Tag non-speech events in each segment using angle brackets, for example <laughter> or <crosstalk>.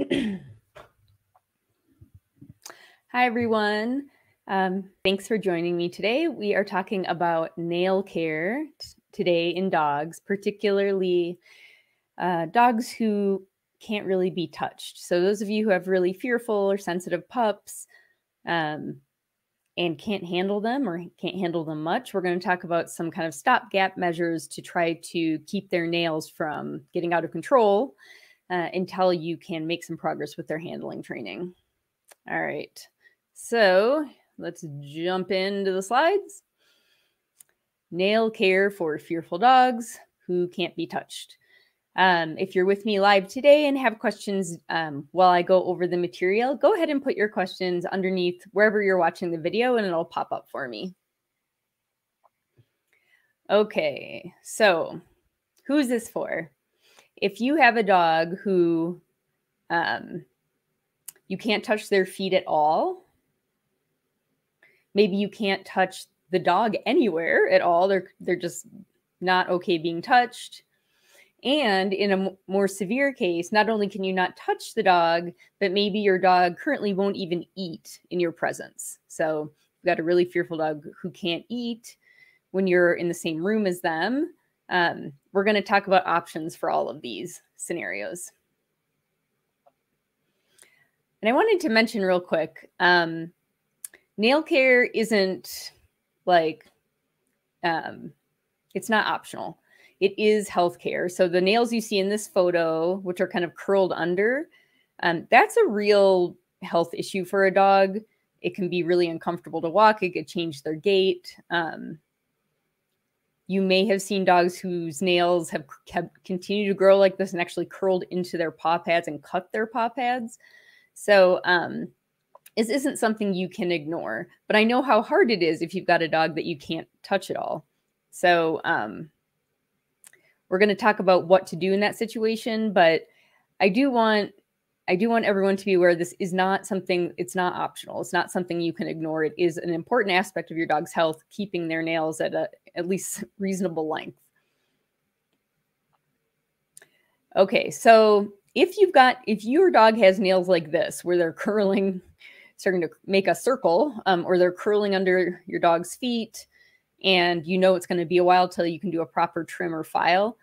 Hi, everyone. Um, thanks for joining me today. We are talking about nail care today in dogs, particularly uh, dogs who can't really be touched. So, those of you who have really fearful or sensitive pups um, and can't handle them or can't handle them much, we're going to talk about some kind of stopgap measures to try to keep their nails from getting out of control uh, until you can make some progress with their handling training. All right. So, let's jump into the slides. Nail care for fearful dogs who can't be touched. Um, if you're with me live today and have questions um, while I go over the material, go ahead and put your questions underneath wherever you're watching the video and it'll pop up for me. Okay, so who's this for? If you have a dog who um, you can't touch their feet at all, maybe you can't touch the dog anywhere at all, they're, they're just not okay being touched and in a more severe case, not only can you not touch the dog, but maybe your dog currently won't even eat in your presence. So you've got a really fearful dog who can't eat when you're in the same room as them. Um, we're going to talk about options for all of these scenarios. And I wanted to mention real quick um, nail care isn't like, um, it's not optional it is healthcare. So the nails you see in this photo, which are kind of curled under, um, that's a real health issue for a dog. It can be really uncomfortable to walk. It could change their gait. Um, you may have seen dogs whose nails have kept continue to grow like this and actually curled into their paw pads and cut their paw pads. So um, this isn't something you can ignore. But I know how hard it is if you've got a dog that you can't touch at all. So um, we're going to talk about what to do in that situation, but I do want I do want everyone to be aware this is not something it's not optional. It's not something you can ignore. It is an important aspect of your dog's health keeping their nails at a at least <laughs> reasonable length. Okay, so if you've got if your dog has nails like this where they're curling starting to make a circle um, or they're curling under your dog's feet and you know it's going to be a while till you can do a proper trim or file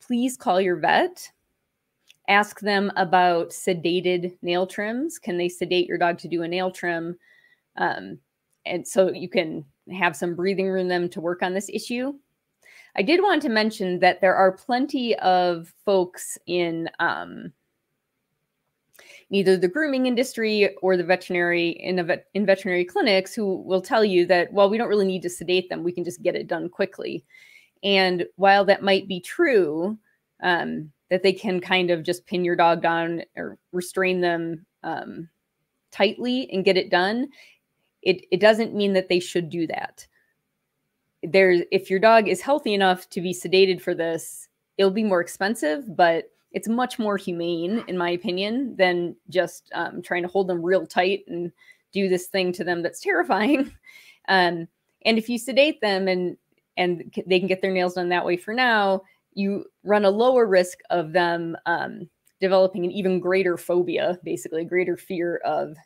please call your vet. Ask them about sedated nail trims. Can they sedate your dog to do a nail trim? Um, and so you can have some breathing room them to work on this issue. I did want to mention that there are plenty of folks in um, either the grooming industry or the veterinary in, vet, in veterinary clinics who will tell you that well we don't really need to sedate them we can just get it done quickly and while that might be true, um, that they can kind of just pin your dog down or restrain them um, tightly and get it done, it, it doesn't mean that they should do that. There's if your dog is healthy enough to be sedated for this, it'll be more expensive, but it's much more humane, in my opinion, than just um, trying to hold them real tight and do this thing to them that's terrifying. <laughs> Um, and if you sedate them and and they can get their nails done that way for now, you run a lower risk of them um, developing an even greater phobia, basically a greater fear of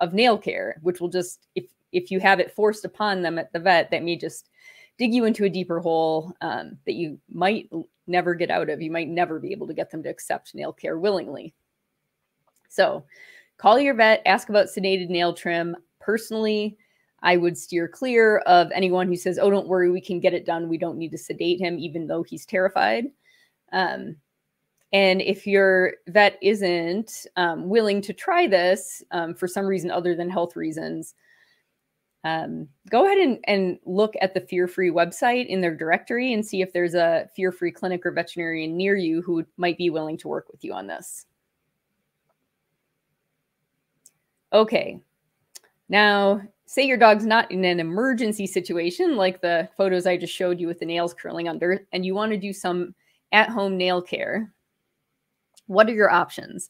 of nail care, which will just if if you have it forced upon them at the vet, that may just dig you into a deeper hole um, that you might never get out of. You might never be able to get them to accept nail care willingly. So, call your vet, ask about sedated nail trim. Personally, I would steer clear of anyone who says, "Oh, don't worry, we can get it done. We don't need to sedate him, even though he's terrified." Um, and if your vet isn't um, willing to try this um, for some reason other than health reasons, um, go ahead and, and look at the Fear Free website in their directory and see if there's a Fear Free clinic or veterinarian near you who might be willing to work with you on this. Okay, now say your dog's not in an emergency situation like the photos I just showed you with the nails curling under, and you want to do some at home nail care, what are your options?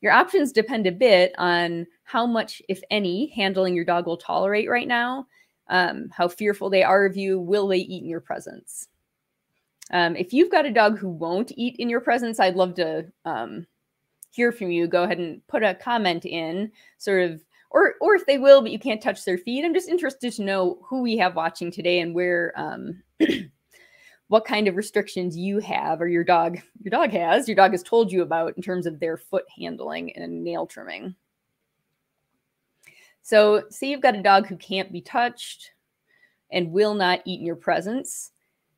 Your options depend a bit on how much, if any, handling your dog will tolerate right now, um, how fearful they are of you, will they eat in your presence? Um, if you've got a dog who won't eat in your presence, I'd love to um, hear from you, go ahead and put a comment in, sort of, or or if they will, but you can't touch their feet. I'm just interested to know who we have watching today and where um <clears throat> what kind of restrictions you have or your dog your dog has, your dog has told you about in terms of their foot handling and nail trimming. So, say you've got a dog who can't be touched and will not eat in your presence.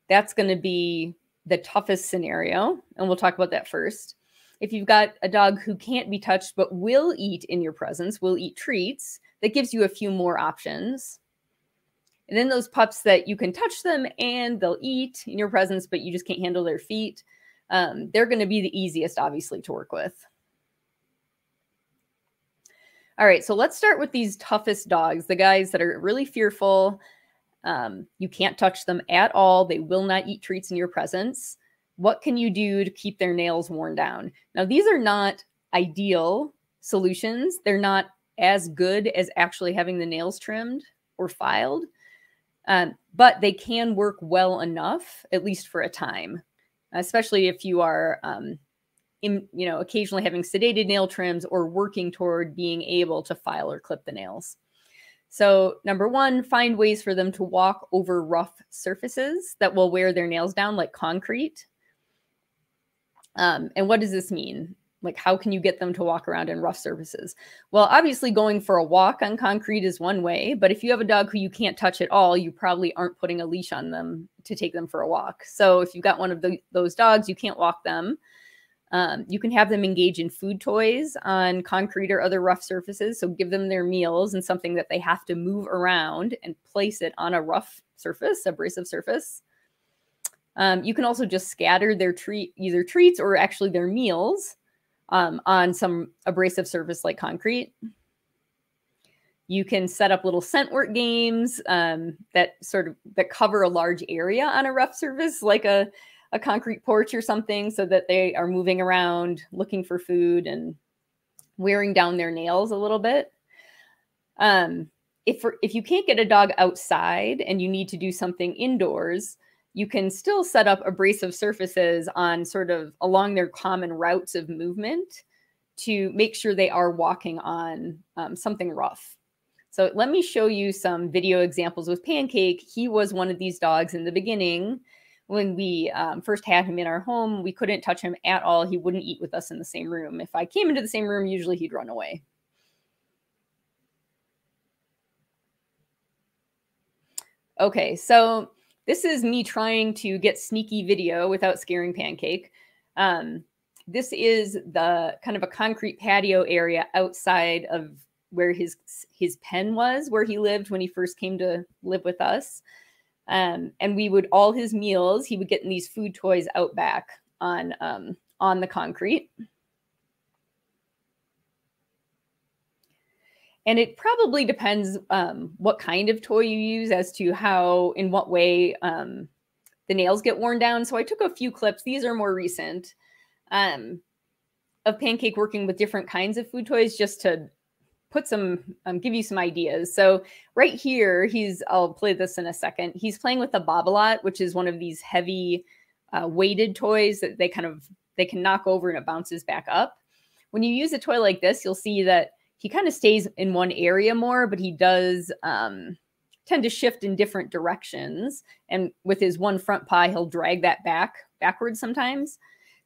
That's going to be the toughest scenario. And we'll talk about that first. If you've got a dog who can't be touched but will eat in your presence, will eat treats, that gives you a few more options. And then those pups that you can touch them and they'll eat in your presence, but you just can't handle their feet, um, they're going to be the easiest, obviously, to work with. All right, so let's start with these toughest dogs, the guys that are really fearful. Um, you can't touch them at all. They will not eat treats in your presence. What can you do to keep their nails worn down? Now, these are not ideal solutions. They're not as good as actually having the nails trimmed or filed, um, but they can work well enough, at least for a time, especially if you are um, in, you know, occasionally having sedated nail trims or working toward being able to file or clip the nails. So, number one, find ways for them to walk over rough surfaces that will wear their nails down, like concrete. Um, and what does this mean? Like, how can you get them to walk around in rough surfaces? Well, obviously, going for a walk on concrete is one way, but if you have a dog who you can't touch at all, you probably aren't putting a leash on them to take them for a walk. So, if you've got one of the, those dogs, you can't walk them. Um, you can have them engage in food toys on concrete or other rough surfaces. So give them their meals and something that they have to move around and place it on a rough surface, abrasive surface. Um, you can also just scatter their treat, either treats or actually their meals um, on some abrasive surface like concrete. You can set up little scent work games um, that sort of that cover a large area on a rough surface, like a a concrete porch or something so that they are moving around looking for food and wearing down their nails a little bit. Um, if if you can't get a dog outside and you need to do something indoors, you can still set up abrasive surfaces on sort of along their common routes of movement to make sure they are walking on um, something rough. So let me show you some video examples with Pancake. He was one of these dogs in the beginning when we um, first had him in our home, we couldn't touch him at all. He wouldn't eat with us in the same room. If I came into the same room, usually he'd run away. Okay, so this is me trying to get sneaky video without scaring Pancake. Um, this is the kind of a concrete patio area outside of where his his pen was, where he lived when he first came to live with us. Um, and we would all his meals, he would get in these food toys out back on um, on the concrete. And it probably depends um, what kind of toy you use as to how, in what way um, the nails get worn down. So I took a few clips. These are more recent um, of Pancake working with different kinds of food toys just to put some um, give you some ideas so right here he's i'll play this in a second he's playing with the Bob-A-Lot which is one of these heavy uh, weighted toys that they kind of they can knock over and it bounces back up when you use a toy like this you'll see that he kind of stays in one area more but he does um, tend to shift in different directions and with his one front paw he'll drag that back backwards sometimes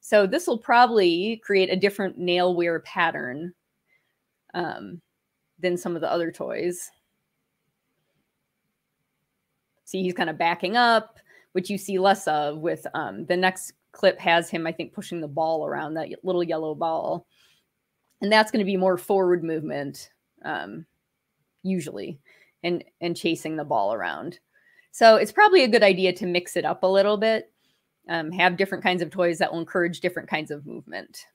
so this will probably create a different nail wear pattern um, than some of the other toys. See, he's kind of backing up, which you see less of with um, the next clip has him, I think, pushing the ball around that little yellow ball. And that's going to be more forward movement, um, usually, and, and chasing the ball around. So it's probably a good idea to mix it up a little bit, um, have different kinds of toys that will encourage different kinds of movement.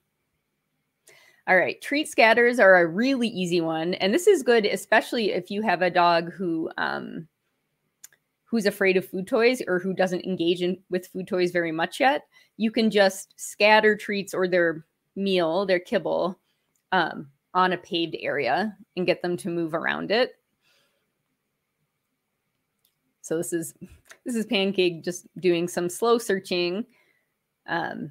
All right, treat scatters are a really easy one, and this is good, especially if you have a dog who um, who's afraid of food toys or who doesn't engage in with food toys very much yet. You can just scatter treats or their meal, their kibble, um, on a paved area and get them to move around it. So this is <laughs> this is Pancake just doing some slow searching. Um,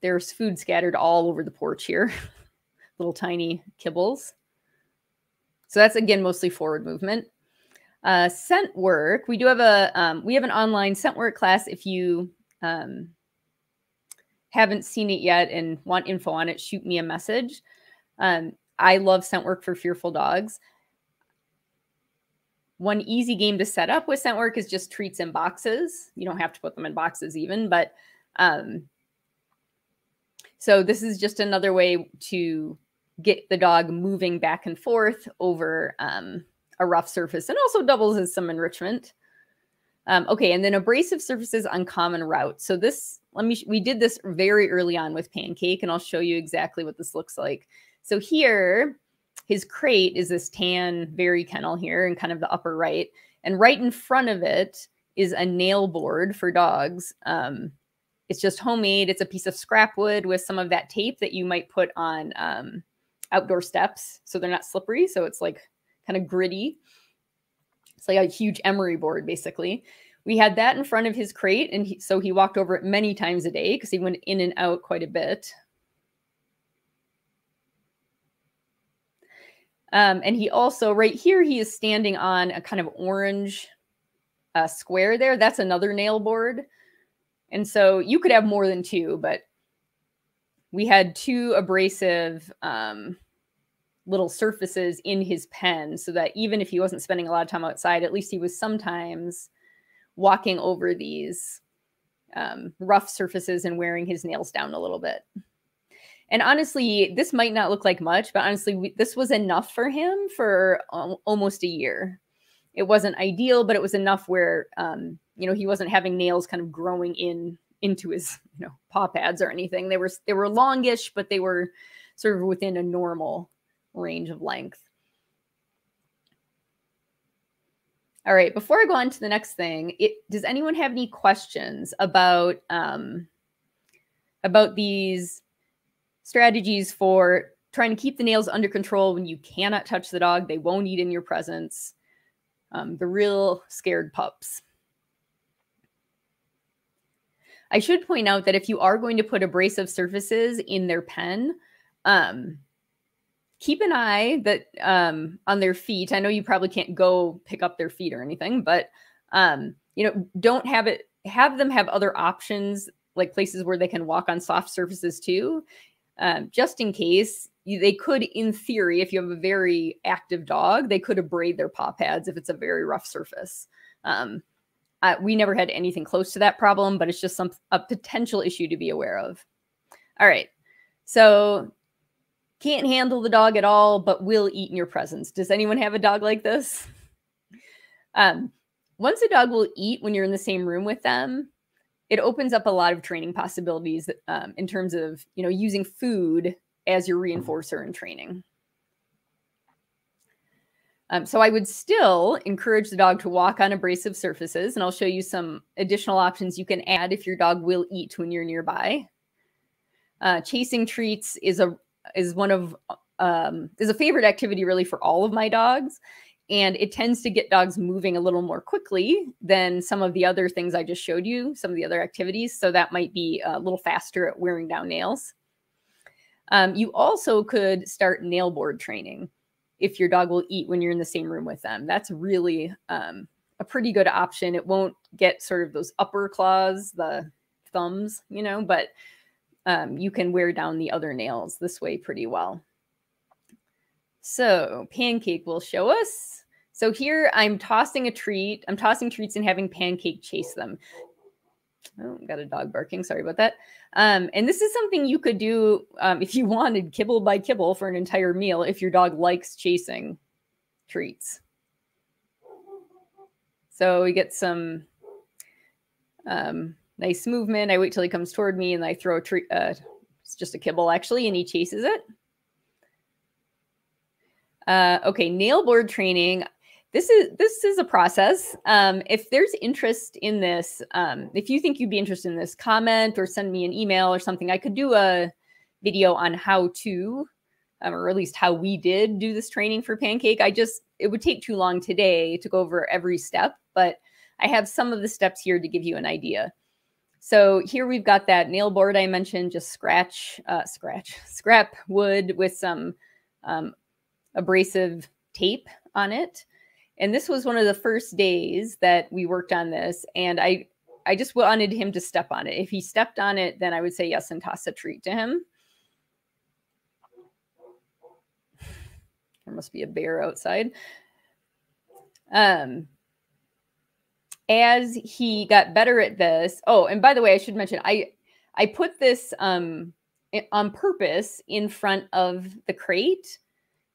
there's food scattered all over the porch here, <laughs> little tiny kibbles. So that's again mostly forward movement. Uh, scent work. We do have a um, we have an online scent work class. If you um, haven't seen it yet and want info on it, shoot me a message. Um, I love scent work for fearful dogs. One easy game to set up with scent work is just treats in boxes. You don't have to put them in boxes even, but um, so this is just another way to get the dog moving back and forth over um, a rough surface and also doubles as some enrichment. Um, okay, and then abrasive surfaces on common routes. So this, let me, we did this very early on with Pancake, and I'll show you exactly what this looks like. So here, his crate is this tan Vari Kennel here in kind of the upper right. And right in front of it is a nail board for dogs. Um, it's just homemade. It's a piece of scrap wood with some of that tape that you might put on um, outdoor steps so they're not slippery. So it's like kind of gritty. It's like a huge emery board, basically. We had that in front of his crate, and he, so he walked over it many times a day because he went in and out quite a bit. Um, and he also, right here, he is standing on a kind of orange uh, square there. That's another nail board. And so you could have more than two, but we had two abrasive um, little surfaces in his pen so that even if he wasn't spending a lot of time outside, at least he was sometimes walking over these um, rough surfaces and wearing his nails down a little bit. And honestly, this might not look like much, but honestly, we, this was enough for him for almost a year. It wasn't ideal, but it was enough where, um, you know, he wasn't having nails kind of growing in into his, you know, paw pads or anything. They were they were longish, but they were sort of within a normal range of length. All right, before I go on to the next thing, it, does anyone have any questions about um, about these strategies for trying to keep the nails under control when you cannot touch the dog? They won't eat in your presence. Um, the real scared pups. I should point out that if you are going to put abrasive surfaces in their pen, um, keep an eye that um, on their feet. I know you probably can't go pick up their feet or anything, but um, you know, don't have it. Have them have other options, like places where they can walk on soft surfaces too, um, just in case. They could, in theory, if you have a very active dog, they could abrade their paw pads if it's a very rough surface. Um, we never had anything close to that problem, but it's just some a potential issue to be aware of. All right. So can't handle the dog at all, but will eat in your presence. Does anyone have a dog like this? Um, once a dog will eat when you're in the same room with them, it opens up a lot of training possibilities um, in terms of you know using food as your reinforcer in training. Um, so I would still encourage the dog to walk on abrasive surfaces, and I'll show you some additional options you can add if your dog will eat when you're nearby. Uh, chasing treats is a is one of um, is a favorite activity really for all of my dogs. And it tends to get dogs moving a little more quickly than some of the other things I just showed you, some of the other activities. So that might be a little faster at wearing down nails. Um, you also could start nail board training if your dog will eat when you're in the same room with them. That's really um, a pretty good option. It won't get sort of those upper claws, the thumbs, you know, but um, you can wear down the other nails this way pretty well. So Pancake will show us. So here I'm tossing a treat. I'm tossing treats and having Pancake chase them. Oh, got a dog barking. Sorry about that. Um, and this is something you could do um, if you <laughs> wanted kibble by kibble for an entire meal if your dog likes chasing treats. So we get some um, Nice movement. I wait till he comes toward me and I throw a treat. Uh, it's just a kibble actually, and he chases it. Uh, okay, nail board training. This is this is a process. Um, if there's interest in this, um, if you think you'd be interested in this, comment or send me an email or something. I could do a video on how to, um, or at least how we did do this training for Pancake. I just it would take too long today to go over every step, but I have some of the steps here to give you an idea. So here we've got that nail board I mentioned, just scratch, uh, scratch, <laughs> scrap wood with some um, abrasive tape on it. And this was one of the first days that we worked on this. And I, I just wanted him to step on it. If he stepped on it, then I would say yes and toss a treat to him. There must be a bear outside. Um, as he got better at this, oh, and by the way, I should mention I I put this um on purpose in front of the crate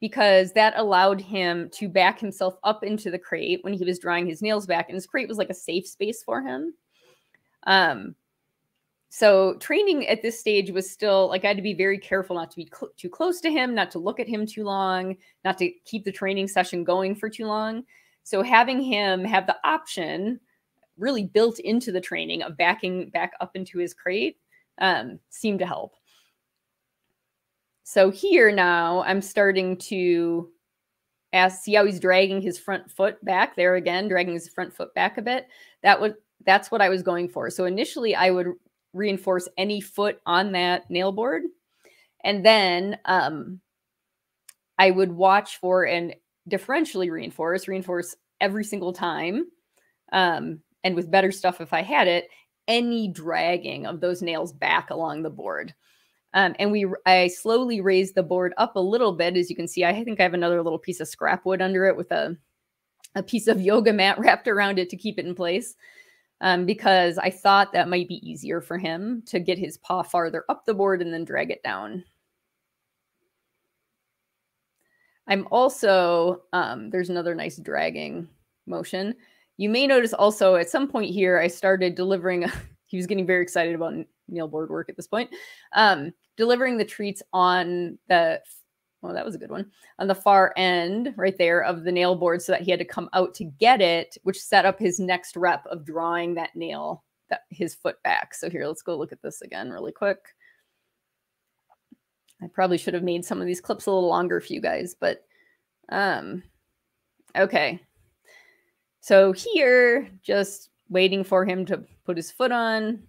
because that allowed him to back himself up into the crate when he was drawing his nails back and his crate was like a safe space for him. Um so training at this stage was still like i had to be very careful not to be cl- too close to him not to look at him too long not to keep the training session going for too long. So having him have the option really built into the training of backing back up into his crate um, seemed to help so here now I'm starting to ask, see how he's dragging his front foot back there again, dragging his front foot back a bit. That was that's what I was going for. So initially I would reinforce any foot on that nail board. And then um, I would watch for and differentially reinforce, reinforce every single time. Um, and with better stuff if I had it, any dragging of those nails back along the board. Um, and we, I slowly raised the board up a little bit. As you can see, I think I have another little piece of scrap wood under it with a, a piece of <laughs> yoga mat wrapped around it to keep it in place. Um, because I thought that might be easier for him to get his paw farther up the board and then drag it down. I'm also, um, there's another nice dragging motion. You may notice also at some point here, I started delivering, <laughs> he was getting very excited about nail board work at this point. Um, delivering the treats on the well, that was a good one on the far end right there of the nail board so that he had to come out to get it, which set up his next rep of drawing that nail, that his foot back. So here, let's go look at this again really quick. I probably should have made some of these clips a little longer for you guys, but um, okay. So here, just waiting for him to put his foot on,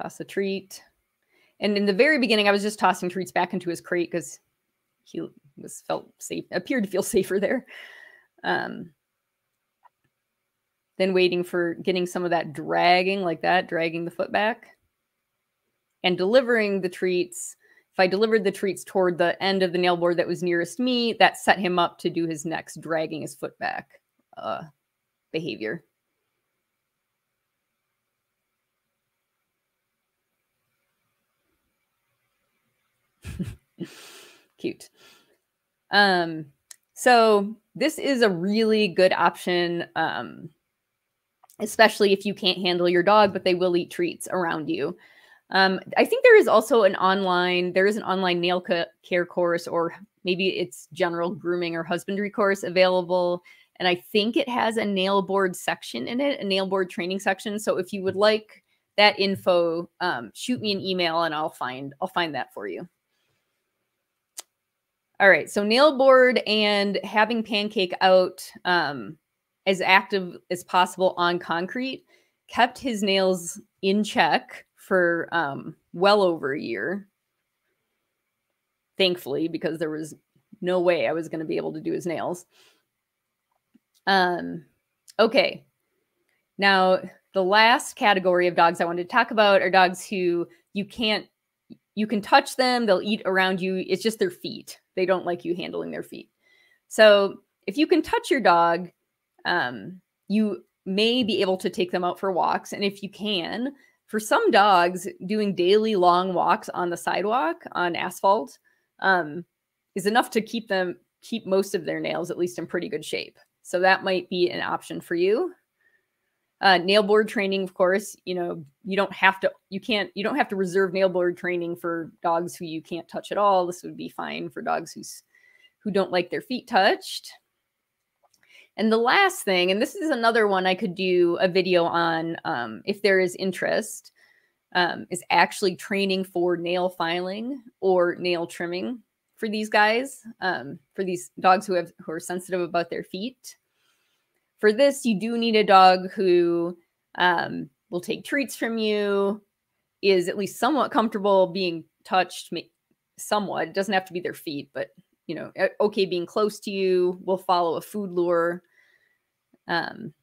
toss a treat. And in the very beginning, I was just tossing treats back into his crate because he was felt safe, appeared to feel safer <laughs> there. Um, then waiting for getting some of that dragging like that, dragging the foot back and delivering the treats. If I delivered the treats toward the end of the nail board that was nearest me, that set him up to do his next dragging his foot back uh, behavior. <laughs> Cute. Um, so this is a really good option, um, especially if you can't handle your dog, but they will eat treats around you. Um, I think there is also an online, there is an online nail care course, or maybe it's general grooming or husbandry course available. And I think it has a nail board section in it, a nail board training section. So if you would like that info, um, shoot me an email and I'll find I'll find that for you. All right. So nail board and having pancake out um, as active as possible on concrete kept his nails in check for um, well over a year. Thankfully, because there was no way I was going to be able to do his nails. Um, okay. Now, the last category of dogs I wanted to talk about are dogs who you can't, you can touch them, they'll eat around you. It's just their feet they don't like you handling their feet. So if you can touch your dog, um, you may be able to take them out for walks. And if you can, for some dogs, doing daily long walks on the sidewalk on asphalt um, is enough to keep them keep most of their nails at least in pretty good shape. So that might be an option for you. Uh, nail board training, of course, you know, you don't have to, you can't, you don't have to reserve nail board training for dogs who you can't touch at all. This would be fine for dogs who's, who don't like their feet touched. And the last thing, and this is another one I could do a video on um, if there is interest, um, is actually training for nail filing or nail trimming for these guys, um, for these dogs who have who are sensitive about their feet. For this, you do need a dog who um, will take treats from you, is at least somewhat comfortable being touched, somewhat. It doesn't have to be their feet, but you know, okay, being close to you, will follow a food lure. Um,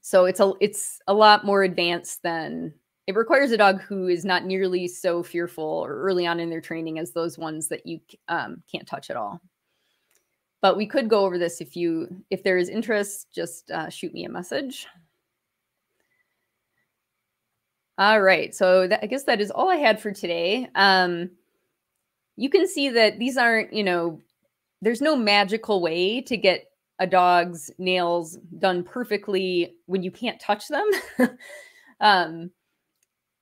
so it's a it's a lot more advanced than it requires a dog who is not nearly so fearful or early on in their training as those ones that you um, can't touch at all. But we could go over this if you if there is interest, just uh, shoot me a message. All right, so that, I guess that is all I had for today. Um, you can see that these aren't, you know, there's no magical way to get a dog's nails done perfectly when you can't touch them. <laughs> um,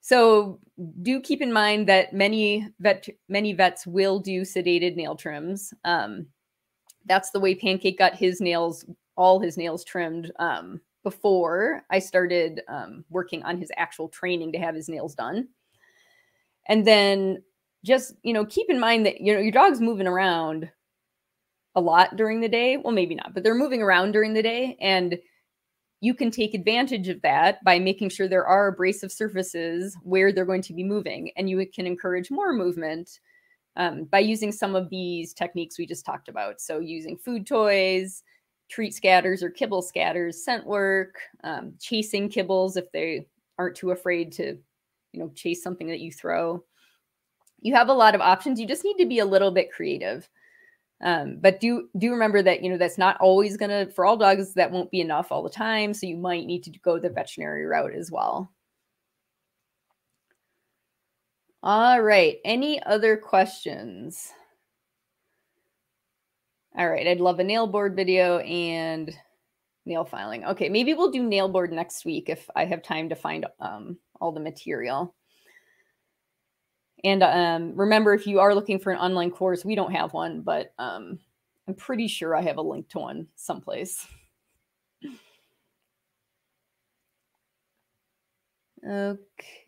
so do keep in mind that many vet many vets will do sedated nail trims. Um, that's the way Pancake got his nails, all his nails trimmed um, before I started um, working on his actual training to have his nails done. And then just you know keep in mind that you know your dog's moving around a lot during the day. Well, maybe not, but they're moving around during the day. And you can take advantage of that by making sure there are abrasive surfaces where they're going to be moving. And you can encourage more movement um, by using some of these techniques we just talked about. So, using food toys, treat scatters or kibble scatters, scent work, um, chasing kibbles if they aren't too afraid to, you know, chase something that you throw. You have a lot of options. You just need to be a little bit creative. Um, but do do remember that you know that's not always gonna for all dogs that won't be enough all the time. So you might need to go the veterinary route as well. All right. Any other questions? All right. I'd love a nail board video and nail filing. Okay, maybe we'll do nail board next week if I have time to find um, all the material. And um, remember, if you are looking for an online course, we don't have one, but um, I'm pretty sure I have a link to one someplace. <laughs>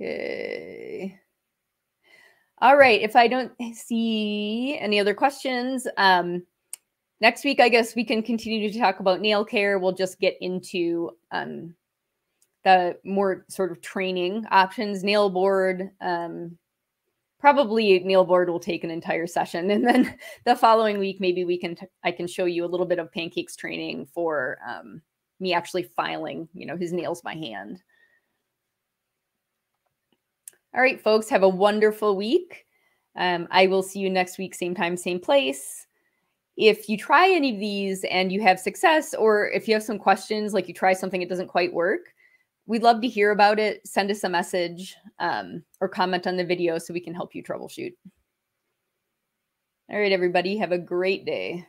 Okay. All right. If I don't see any other questions, um, next week, I guess we can continue to talk about nail care. We'll just get into um, the more sort of training options, nail board, um, probably nail board will take an entire session <laughs> and then the following week maybe we can I can show you a little bit of pancakes training for um, me actually filing you know his nails by hand all right folks have a wonderful week um, i will see you next week same time same place if you try any of these and you have success or if you have some questions like you try something it doesn't quite work We'd love to hear about it. Send us a message um, or comment on the video so we can help you troubleshoot. All right, everybody, have a great day.